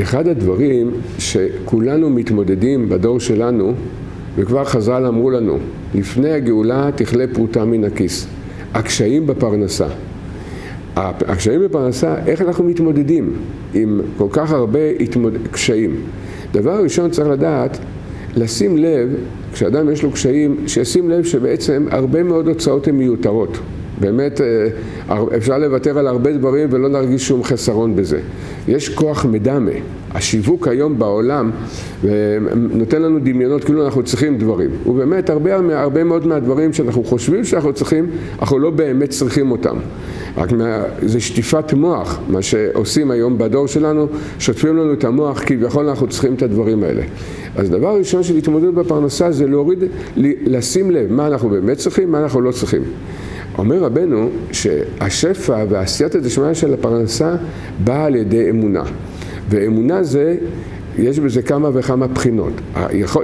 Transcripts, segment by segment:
אחד הדברים שכולנו מתמודדים בדור שלנו, וכבר חז"ל אמרו לנו, לפני הגאולה תכלה פרוטה מן הכיס. הקשיים בפרנסה. הקשיים בפרנסה, איך אנחנו מתמודדים עם כל כך הרבה התמוד... קשיים. דבר ראשון צריך לדעת, לשים לב, כשאדם יש לו קשיים, שישים לב שבעצם הרבה מאוד הוצאות הן מיותרות. באמת אה, אפשר לוותר על הרבה דברים ולא נרגיש שום חסרון בזה. יש כוח מדמה. השיווק היום בעולם נותן לנו דמיונות כאילו אנחנו צריכים דברים. ובאמת הרבה, הרבה מאוד מהדברים שאנחנו חושבים שאנחנו צריכים, אנחנו לא באמת צריכים אותם. רק מה, זה שטיפת מוח, מה שעושים היום בדור שלנו, שוטפים לנו את המוח, כביכול אנחנו צריכים את הדברים האלה. אז דבר ראשון של התמודדות בפרנסה זה להוריד, לשים לב מה אנחנו באמת צריכים, מה אנחנו לא צריכים. אומר רבנו שהשפע והעשיית הדשמיא של הפרנסה באה על ידי אמונה. ואמונה זה, יש בזה כמה וכמה בחינות.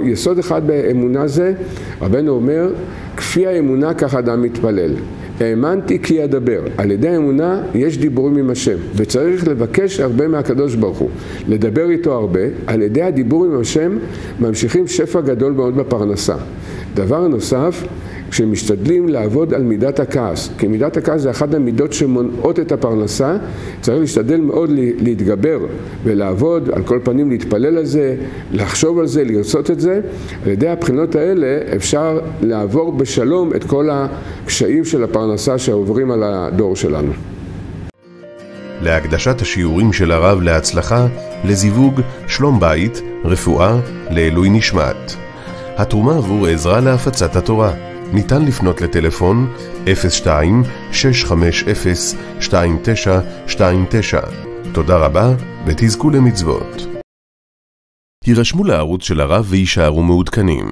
יסוד אחד באמונה זה, רבנו אומר, כפי האמונה כך אדם מתפלל. האמנתי כי אדבר. על ידי האמונה יש דיבורים עם השם, וצריך לבקש הרבה מהקדוש ברוך הוא. לדבר איתו הרבה, על ידי הדיבור עם השם ממשיכים שפע גדול מאוד בפרנסה. דבר נוסף, כשמשתדלים לעבוד על מידת הכעס, כי מידת הכעס זה אחת המידות שמונעות את הפרנסה, צריך להשתדל מאוד להתגבר ולעבוד, על כל פנים להתפלל על זה, לחשוב על זה, לרצות את זה. על ידי הבחינות האלה אפשר לעבור בשלום את כל הקשיים של הפרנסה שעוברים על הדור שלנו. להקדשת השיעורים של הרב להצלחה, לזיווג, שלום בית, רפואה, לעילוי נשמת. התרומה עבור עזרה להפצת התורה. ניתן לפנות לטלפון 02-650-2929. תודה רבה ותזכו למצוות. הירשמו לערוץ של הרב ויישארו מעודכנים.